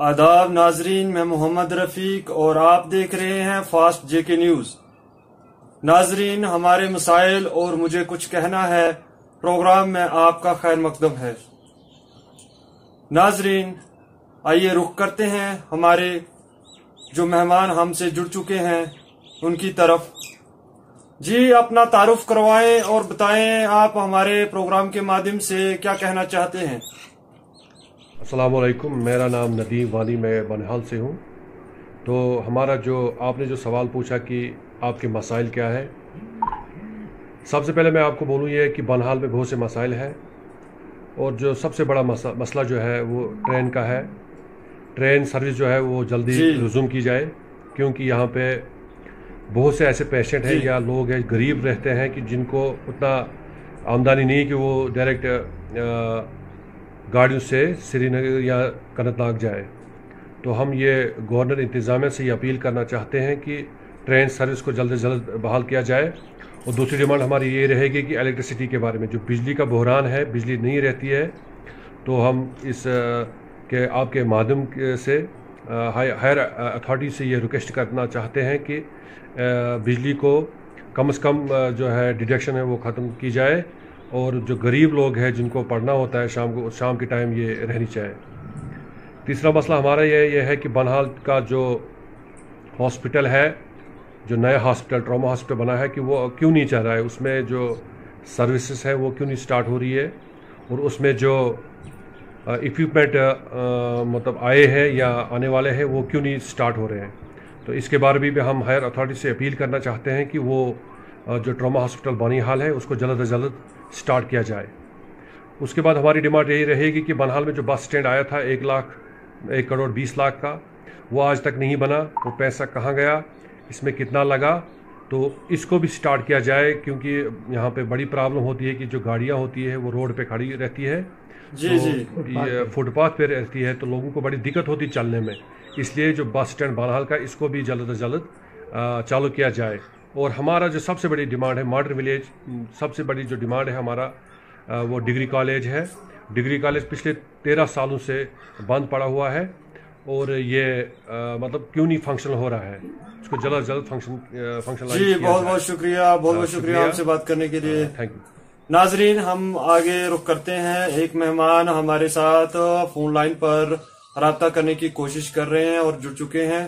आदाब नाजरीन, मैं मोहम्मद रफीक और आप देख रहे हैं फास्ट जेके न्यूज़। नाजरीन, हमारे मसाइल और मुझे कुछ कहना है, प्रोग्राम में आपका खैर मकदम है। नाजरीन, आइए रुख करते हैं, हमारे जो मेहमान हमसे जुड़ चुके हैं, उनकी तरफ़। जी, अपना तारुफ करवाएँ और बताएँ, आप हमारे प्रोग्राम के माध्यम से क्या कहना चाहते हैं? असलकुम मेरा नाम नदीम वाली मैं बनहाल से हूँ। तो हमारा जो आपने जो सवाल पूछा कि आपके मसाइल क्या है सबसे पहले मैं आपको बोलूँ ये कि बनहाल में बहुत से मसाइल हैं और जो सबसे बड़ा मसला जो है वो ट्रेन का है। ट्रेन सर्विस जो है वो जल्दी रिज्यूम की जाए क्योंकि यहाँ पे बहुत से ऐसे पेशेंट हैं या लोग हैं गरीब रहते हैं कि जिनको उतना आमदनी नहीं कि वो डायरेक्ट गाड़ियों से श्रीनगर या कनतनाग जाए। तो हम ये गवर्नर इंतज़ामिया से ये अपील करना चाहते हैं कि ट्रेन सर्विस को जल्द से जल्द बहाल किया जाए। और दूसरी डिमांड हमारी ये रहेगी कि इलेक्ट्रिसिटी के बारे में, जो बिजली का बहरान है, बिजली नहीं रहती है तो हम इस के, आपके माध्यम से हायर अथॉरिटी से ये रिक्वेस्ट करना चाहते हैं कि बिजली को कम से कम जो है डिडक्शन है वो ख़त्म की जाए। और जो गरीब लोग हैं जिनको पढ़ना होता है, शाम को, शाम के टाइम ये रहनी चाहिए। तीसरा मसला हमारा ये ये है कि बनहाल का जो हॉस्पिटल है, जो नया हॉस्पिटल ट्रामा हॉस्पिटल बना है कि वो क्यों नहीं चल रहा है? उसमें जो सर्विसेज़ है वो क्यों नहीं स्टार्ट हो रही है? और उसमें जो इक्विपमेंट मतलब आए हैं या आने वाले हैं, वो क्यों नहीं स्टार्ट हो रहे हैं? तो इसके बारे में भी हम हायर अथॉरिटी से अपील करना चाहते हैं कि वो जो ट्रामा हॉस्पिटल बनी हाल है, उसको जल्द अज जल्द स्टार्ट किया जाए। उसके बाद हमारी डिमांड यही रहेगी कि बनहाल में जो बस स्टैंड आया था एक लाख एक करोड़ बीस लाख का वो आज तक नहीं बना। वो पैसा कहाँ गया इसमें कितना लगा? तो इसको भी स्टार्ट किया जाए क्योंकि यहाँ पे बड़ी प्रॉब्लम होती है कि जो गाड़ियाँ होती है वो रोड पे खड़ी रहती है। जी तो जी। फुटपाथ पे रहती है तो लोगों को बड़ी दिक्कत होती चलने में। इसलिए जो बस स्टैंड बनहाल का इसको भी जल्द अज जल्द चालू किया जाए। और हमारा जो सबसे बड़ी डिमांड है मॉडर्न विलेज सबसे बड़ी जो डिमांड है हमारा वो डिग्री कॉलेज है। डिग्री कॉलेज पिछले तेरह सालों से बंद पड़ा हुआ है और ये आ, मतलब क्यों नहीं फ़ंक्शन हो रहा है? उसको जल्द जल्द फ़ंक्शन फ़ंक्शन जी बहुत बहुत शुक्रिया बहुत बहुत शुक्रिया। हमसे बात करने के लिए। थैंक यू नाजरीन हम आगे रुख करते हैं। एक मेहमान हमारे साथ फ़ोन लाइन पर रबता करने की कोशिश कर रहे हैं और जुड़ चुके हैं।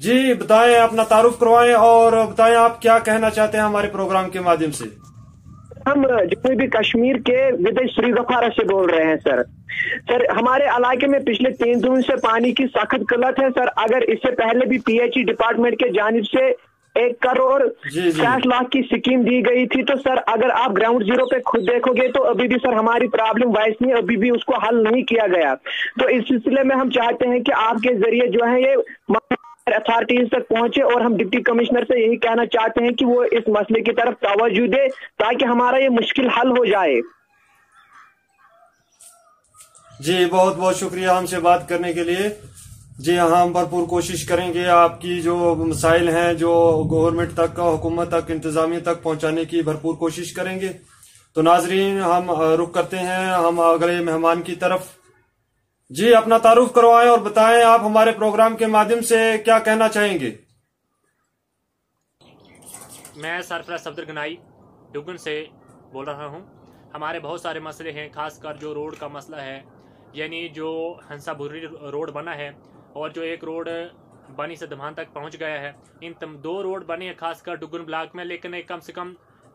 जी बताएँ अपना तारुफ करवाएँ और बताएँ आप क्या कहना चाहते हैं हमारे प्रोग्राम के माध्यम से? हम भी कश्मीर के विदय श्रीगफारा से बोल रहे हैं सर। सर हमारे इलाके में पिछले तीन दिन से पानी की सख्त किल्लत है सर। अगर इससे पहले भी पीएचई डिपार्टमेंट के जानब से एक करोड़ साठ लाख की स्कीम दी गई थी तो सर अगर आप ग्राउंड ज़ीरो पे खुद देखोगे तो अभी भी सर हमारी प्रॉब्लम वाइस नहीं अभी भी उसको हल नहीं किया गया। तो इस सिलसिले में हम चाहते हैं कि आपके ज़रिए जो है ये अथॉरिटीज तक पहुँचे और हम डिप्टी कमिश्नर से यही कहना चाहते हैं कि वो इस मसले की तरफ़ तवज्जो दे ताकि हमारा ये मुश्किल हल हो जाए। जी, बहुत बहुत शुक्रिया हमसे बात करने के लिए। जी हाँ हम भरपूर कोशिश करेंगे आपकी जो मसाइल हैं, जो गवर्नमेंट तक, हुकूमत तक, इंतजामिया तक पहुँचाने की भरपूर कोशिश करेंगे। तो नाजरीन, हम रुक करते हैं, हम अगले मेहमान की तरफ़। जी, अपना तारुफ करवाएँ और बताएँ आप हमारे प्रोग्राम के माध्यम से क्या कहना चाहेंगे? मैं सरफराज सफदर गनाई डुगन से बोल रहा हूँ। हमारे बहुत सारे मसले हैं, खासकर जो रोड का मसला है, यानी जो हंसाबुरी रोड बना है और जो एक रोड बनी से दमान तक पहुँच गया है। इन दो रोड बने हैं, खासकर डुगन ब्लॉक में, लेकिन एक कम से कम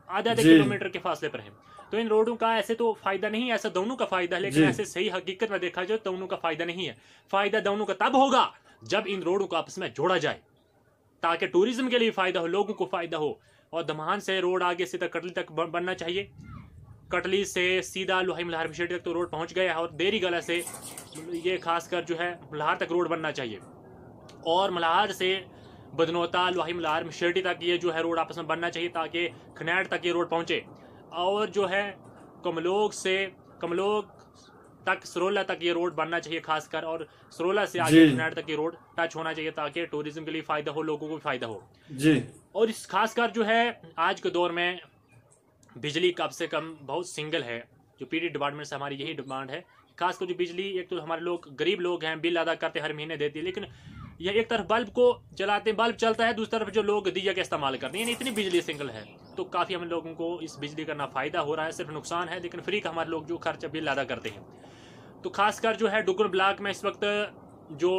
आधे आधे किलोमीटर के फासले पर है। तो इन रोडों का ऐसे तो फ़ायदा नहीं है ऐसा दोनों का फ़ायदा है लेकिन ऐसे सही हकीकत में देखा जाए दोनों का फ़ायदा नहीं है। फ़ायदा दोनों का तब होगा जब इन रोडों को आपस में जोड़ा जाए ताकि टूरिज़्म के लिए फ़ायदा हो लोगों को फ़ायदा हो और दमहान से रोड आगे सीधा कटली तक बनना चाहिए। कटली से सीधा लोहाई मल्हार तक तो रोड पहुँच गया है और देरी गला से ये खासकर जो है मल्हार तक रोड बनना चाहिए। और मल्हार से बदनौता लोहाई मल्हार मिशेटी तक ये जो है रोड आपस में बनना चाहिए ताकि खनैट तक ये रोड पहुँचे। और जो है कमलोग से कमलोग तक सरोला तक ये रोड बनना चाहिए खासकर और सरोला से आगे तक ये रोड टच होना चाहिए ताकि टूरिज़्म के लिए फ़ायदा हो लोगों को भी फ़ायदा हो। जी। और इस खासकर जो है आज के दौर में बिजली कम से कम बहुत सिंगल है जो पीडी डिपार्टमेंट से हमारी यही डिमांड है। खासकर जो बिजली एक तो हमारे लोग गरीब लोग हैं बिल अदा करते हर महीने देती है लेकिन ये एक तरफ़ बल्ब को जलाते हैं बल्ब चलता है दूसरी तरफ़ जो लोग दिया का इस्तेमाल करते हैं यानी इतनी बिजली सिंगल है। तो काफ़ी हम लोगों को इस बिजली का ना फ़ायदा हो रहा है सिर्फ़ नुकसान है लेकिन फ्री का हमारे लोग जो खर्च बिल अदा करते हैं। तो खासकर जो है डुगर ब्लॉक में इस वक्त जो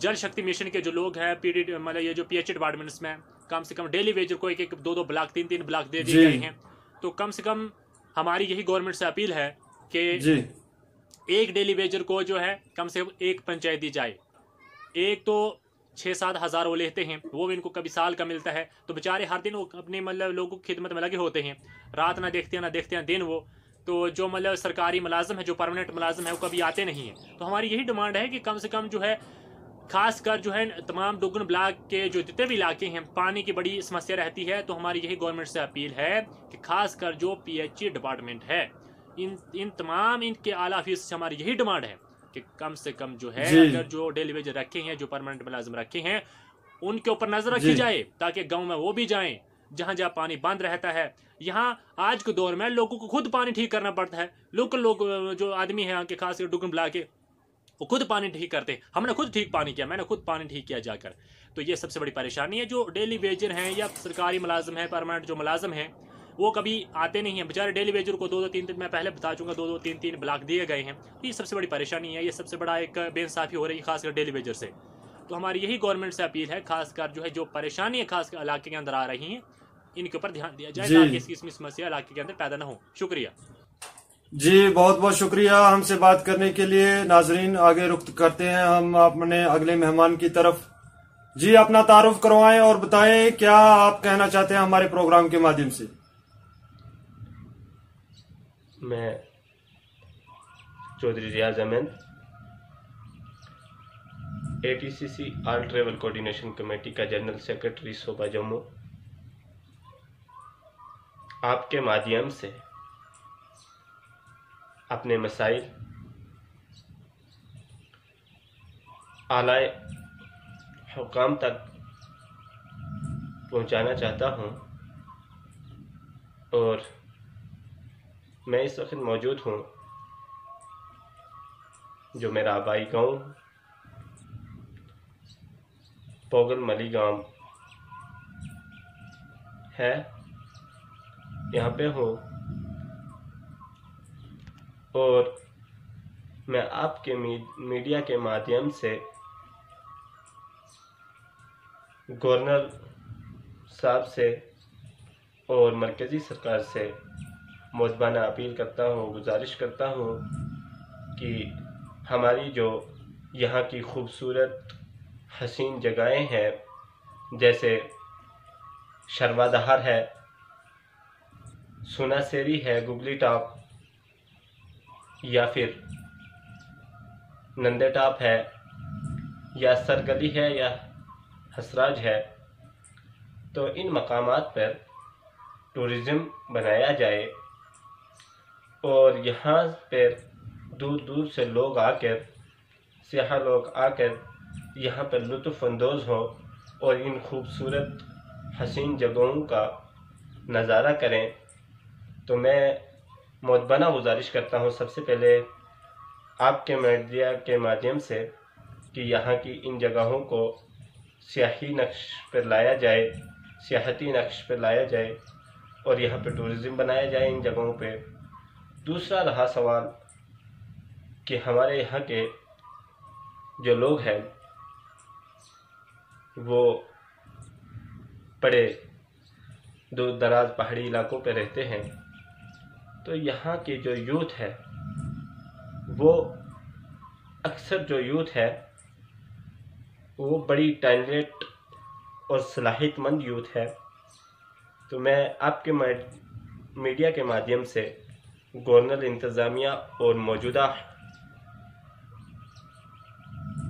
जल शक्ति मिशन के जो लोग हैं पीडी मतलब ये जो पी एच डिपार्टमेंट्स में कम से कम डेली वेजर को एक एक दो दो ब्लॉक तीन तीन ब्लॉक दे दिए गए हैं। तो कम से कम हमारी यही गवर्नमेंट से अपील है कि एक डेली वेजर को जो है कम से कम एक पंचायत दी जाए। एक तो छः सात हज़ार वो लेते हैं, वो भी इनको कभी साल का मिलता है तो बेचारे हर दिन वो अपने मतलब लोगों की खिदमत में लगे होते हैं। रात ना देखते हैं, ना देखते हैं दिन वो तो जो मतलब सरकारी मुलाजम है, जो परमानेंट मुलाजम है, वो कभी आते नहीं हैं। तो हमारी यही डिमांड है कि कम से कम जो है खास कर जो है तमाम डुगन ब्लॉक के जो जितने भी इलाके हैं, पानी की बड़ी समस्या रहती है तो हमारी यही गवर्नमेंट से अपील है कि खास कर जो पी डिपार्टमेंट है, इन इन तमाम इनके आला फ़ीस से हमारी यही डिमांड है। कि कम से कम जो है अगर जो डेली वेज रखे हैं जो परमानेंट मुलाजिम रखे हैं उनके ऊपर नज़र रखी जाए ताकि गाँव में वो भी जाए जहाँ जहाँ पानी बंद रहता है। यहाँ आज के दौर में लोगों को खुद पानी ठीक करना पड़ता है। लोकल लोग जो आदमी है के खास डुगन बुला के वो खुद पानी ठीक करते हैं। हमने खुद ठीक पानी किया मैंने खुद पानी ठीक किया जाकर। तो ये सबसे बड़ी परेशानी है जो डेली वेजर हैं या सरकारी मुलाजम है परमानेंट जो मुलाजम है वो कभी आते नहीं है। बेचारे डेली वेजर को दो दो तीन तीन मैं पहले बता चूँगा दो दो तीन तीन ब्लॉक दिए गए हैं। ये सबसे बड़ी परेशानी है ये सबसे बड़ा एक बेइंसाफ़ी हो रही है खासकर डेली वेजर से। तो हमारी यही गवर्नमेंट से अपील है खासकर जो है जो परेशानी है खास इलाके के अंदर आ रही है इनके ऊपर ध्यान दिया जाए ताकि इसकी इसमें समस्या इलाके के अंदर पैदा ना हो। शुक्रिया। जी बहुत बहुत शुक्रिया हमसे बात करने के लिए। नाजरीन आगे रुख करते हैं हम अपने अगले मेहमान की तरफ़। जी अपना तारुफ करवाएँ और बताएँ क्या आप कहना चाहते हैं हमारे प्रोग्राम के माध्यम से? मैं चौधरी रियाज अहमद सी आल ट्रेवल कोऑर्डिनेशन कमेटी का जनरल सेक्रेटरी शोभा जम्मू, आपके माध्यम से अपने मसाइल, आलाए हुकाम तक पहुंचाना चाहता हूँ और मैं इस वक्त मौजूद हूँ, जो मेरा आबाई गाँव, पोगल मली गाँव है। यहाँ पे हूँ और मैं आपके मीडिया के माध्यम से गवर्नर साहब से और मरकज़ी सरकार से मौजबाना अपील करता हूँ, गुजारिश करता हूँ कि हमारी जो यहाँ की खूबसूरत हसीन जगहें हैं, जैसे शर्वादहार है, सुनासेरी है, गुगली टॉप, या फिर नंदे टॉप है, या सरगली है, या हसराज है तो इन मकामात पर टूरिज़्म बनाया जाए। और यहाँ पर दूर दूर से लोग आकर, सियाह लोग आकर यहाँ पर लुत्फ़अंदोज़ हों और इन खूबसूरत, हसीन जगहों का नज़ारा करें। तो मैं मुतबना गुजारिश करता हूँ सबसे पहले आपके मीडिया के माध्यम से कि यहाँ की इन जगहों को सियाही नक्श पर लाया जाए, सियाहती नक्श पर लाया जाए और यहाँ पर टूरिज़्म बनाया जाए इन जगहों पे। दूसरा रहा सवाल कि हमारे यहाँ के जो लोग हैं, वो बड़े दूर दराज पहाड़ी इलाकों पर रहते हैं तो यहाँ के जो यूथ है, वो अक्सर जो यूथ है, वो बड़ी टैलेंट और सलाहितमंद यूथ है। तो मैं आपके मीडिया के माध्यम से गवर्नर इंतज़ामिया और मौजूदा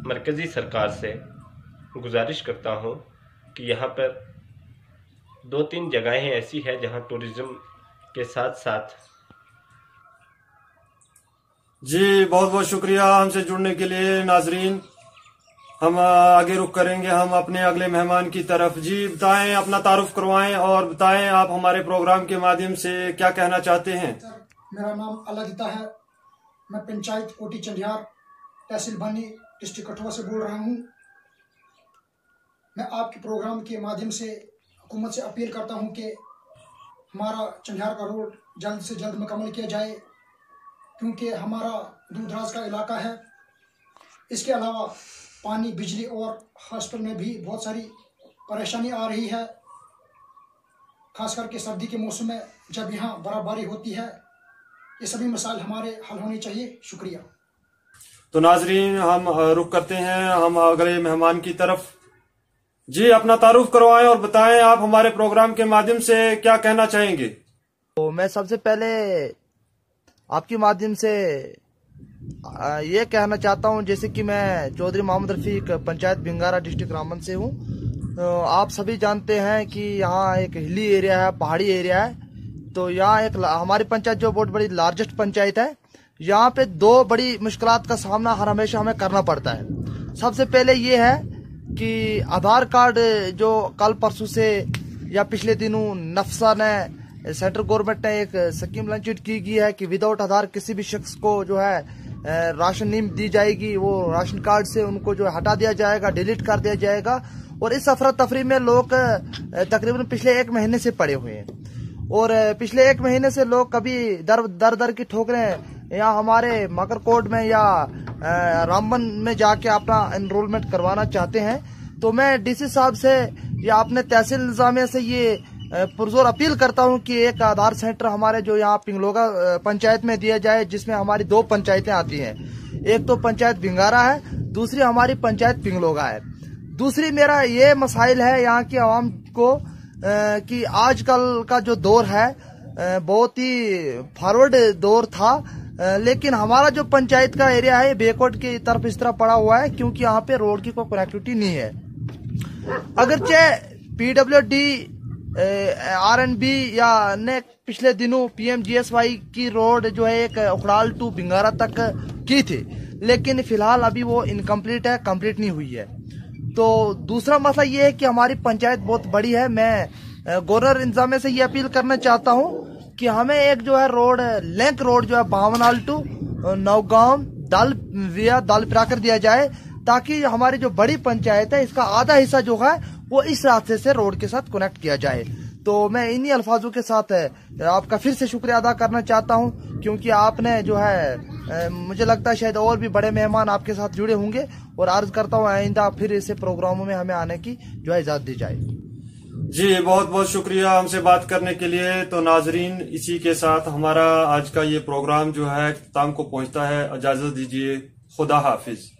मरकज़ी सरकार से गुजारिश करता हूँ कि यहाँ पर दो तीन जगहें ऐसी है जहाँ टूरिज़्म के साथ साथ जी बहुत बहुत शुक्रिया हमसे जुड़ने के लिए नाजरीन हम आगे रुख करेंगे हम अपने अगले मेहमान की तरफ़ जी बताएँ अपना तारुफ करवाएँ और बताएँ आप हमारे प्रोग्राम के माध्यम से क्या कहना चाहते हैं मेरा नाम अल्लाह है। मैं पंचायत कोटी चंडियार तहसील बानी डिस्ट्रिक्ट कठुआ से बोल रहा हूँ। मैं आपके प्रोग्राम के माध्यम से, हुकूमत से अपील करता हूँ कि हमारा चंडियार का रोड जल्द से जल्द मुकम्मल किया जाए, क्योंकि हमारा दूर दराज का इलाका है। इसके अलावा पानी, बिजली और हॉस्पिटल में भी बहुत सारी परेशानी आ रही है खास करके सर्दी के मौसम में जब यहाँ बर्फबारी होती है। ये सभी मसाइल हमारे हल होने चाहिए। शुक्रिया। तो नाजरीन हम रुक करते हैं। हम अगले मेहमान की तरफ़। जी अपना तारुफ करवाएँ और बताएँ आप हमारे प्रोग्राम के माध्यम से क्या कहना चाहेंगे? तो मैं सबसे पहले आपके माध्यम से ये कहना चाहता हूँ जैसे कि मैं चौधरी मोहम्मद रफीक पंचायत बिंगारा डिस्ट्रिक्ट रामन से हूँ। तो आप सभी जानते हैं कि यहाँ एक हिली एरिया है पहाड़ी एरिया है। तो यहाँ एक हमारी पंचायत जो बहुत बड़ी लार्जेस्ट पंचायत है, यहाँ पे दो बड़ी मुश्किलात का सामना हर हमेशा हमें करना पड़ता है। सबसे पहले ये है कि आधार कार्ड जो कल परसों से या पिछले दिनों नफसा ने, सेंट्रल गवर्नमेंट ने एक स्कीम लॉन्च की गई है कि विदाउट आधार किसी भी शख्स को जो है राशन नीम दी जाएगी, वो राशन कार्ड से उनको जो हटा दिया जाएगा डिलीट कर दिया जाएगा। और इस अफरा तफरी में लोग तकरीबन पिछले एक महीने से पड़े हुए हैं। और पिछले एक महीने से लोग कभी दर दर दर की ठोकरें या हमारे मकरकोट में या रामबन में जाके अपना एनरोलमेंट करवाना चाहते हैं। तो मैं डीसी साहब से या अपने तहसील इंतजामिया से ये पुरजोर अपील करता हूँ कि एक आधार सेंटर हमारे जो यहाँ पिंगलोगा पंचायत में दिया जाए, जिसमें हमारी दो पंचायतें आती हैं। एक तो पंचायत भिंगारा है, दूसरी हमारी पंचायत पिंगलोगा है। दूसरी मेरा ये मसाइल है यहाँ की आवाम को कि आजकल का जो दौर है बहुत ही फॉरवर्ड दौर था लेकिन हमारा जो पंचायत का एरिया है बेकोट की तरफ़ इस तरह पड़ा हुआ है, क्योंकि यहाँ पे रोड की कोई कनेक्टिविटी नहीं है। अगरचे PW D R N B या ने पिछले दिनों पीएमजीएसवाई की रोड जो है एक उखड़ाल टू बिंगारा तक की थी, लेकिन फ़िलहाल अभी वो इनकम्प्लीट है कंप्लीट नहीं हुई है। तो दूसरा मसला ये है कि हमारी पंचायत बहुत बड़ी है। मैं गवर्नर इंतजामिया से ये अपील करना चाहता हूँ कि हमें एक जो है रोड, लिंक रोड जो है बावनाल टू नौगांव, दल विया दल पिरा कर दिया जाए ताकि हमारी जो बड़ी पंचायत है, इसका आधा हिस्सा जो है, वो इस रास्ते से रोड के साथ कनेक्ट किया जाए। तो मैं इन्हीं अल्फाजों के साथ आपका फिर से शुक्रिया अदा करना चाहता हूँ, क्योंकि आपने जो है मुझे लगता है शायद और भी बड़े मेहमान आपके साथ जुड़े होंगे और अर्ज़ करता हूँ, आइंदा फिर ऐसे प्रोग्रामों में हमें आने की जो है इजाज़त दी जाए। जी बहुत बहुत शुक्रिया हमसे बात करने के लिए। तो नाजरीन, इसी के साथ हमारा आज का ये प्रोग्राम जो है इख्ताम को पहुँचता है। इजाज़त दीजिए। खुदा हाफिज।